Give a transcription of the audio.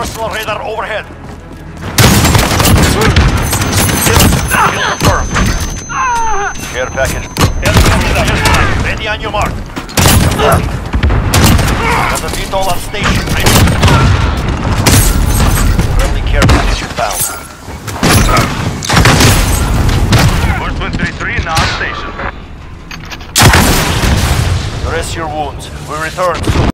Personal radar overhead. Kill confirmed. Care package. Helicopter Ready on your mark. Got a VTOL on station. Friendly care package found. First 3-3 now on station. Dress your wounds. We return.